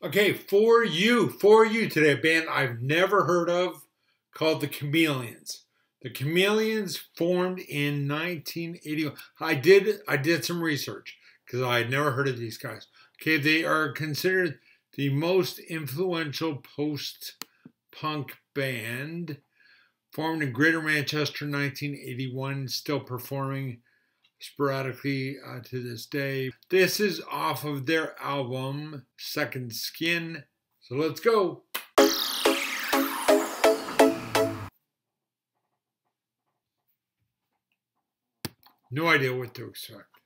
Okay, for you, for you today, a band I've never heard of called the Chameleons. The Chameleons formed in 1981. I did I did some research because I had never heard of these guys. Okay, they are considered the most influential post-punk band formed in Greater Manchester 1981, still performing sporadically uh, to this day. This is off of their album Second Skin. So let's go. No idea what to expect.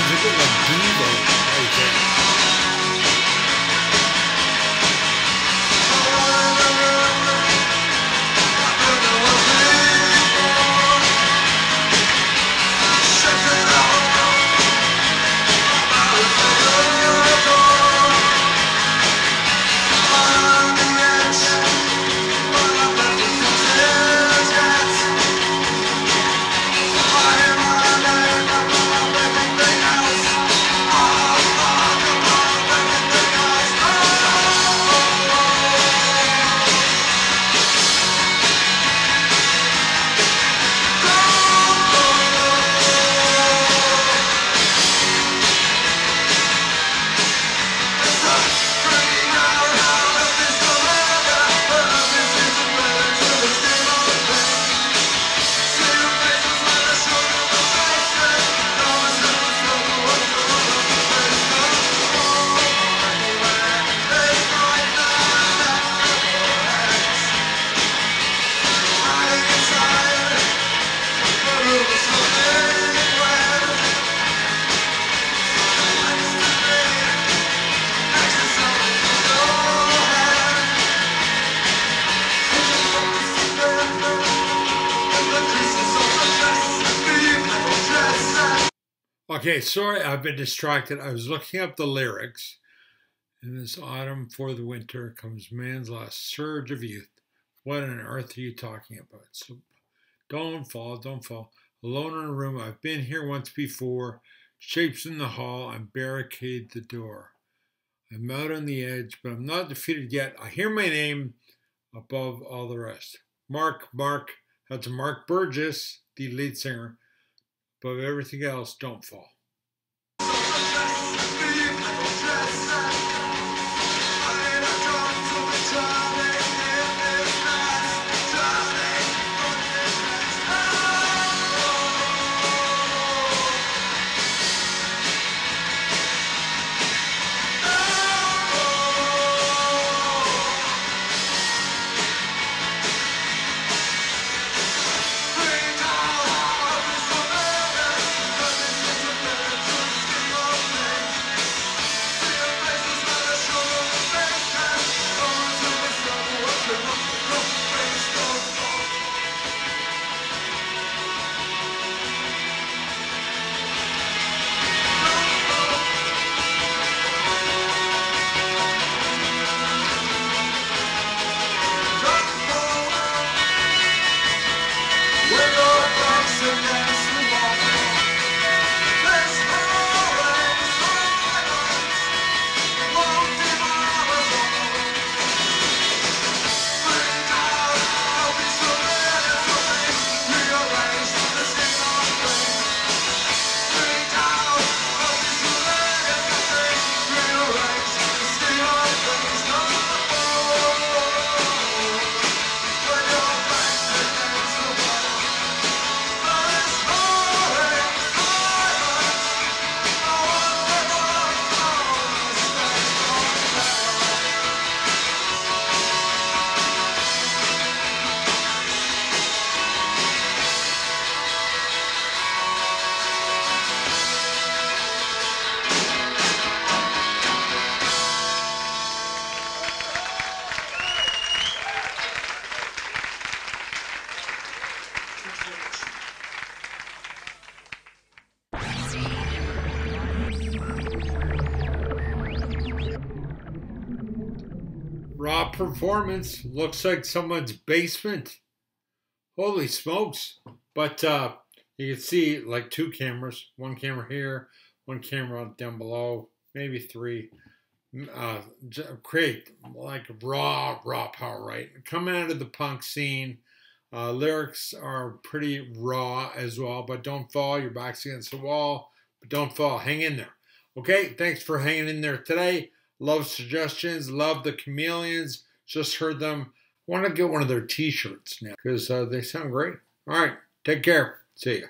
Bit like Devo Okay, sorry, I've been distracted. I was looking up the lyrics. In this autumn for the winter comes man's last surge of youth. What on earth are you talking about? So don't fall, don't fall. Alone in a room, I've been here once before. Shapes in the hall, I barricade the door. I'm out on the edge, but I'm not defeated yet. I hear my name above all the rest. Mark, Mark, that's Mark Burgess, the lead singer. Above everything else, don't fall. Raw performance looks like someone's basement. Holy smokes. But uh, you can see like two cameras, one camera here, one camera down below, maybe three. Uh, create like raw, raw power, right? Coming out of the punk scene, uh, lyrics are pretty raw as well, but don't fall. Your back's against the wall, but don't fall. Hang in there. Okay, thanks for hanging in there today. Love suggestions, love the chameleons. Just heard them. Want to get one of their t shirts now because uh, they sound great. All right, take care. See ya.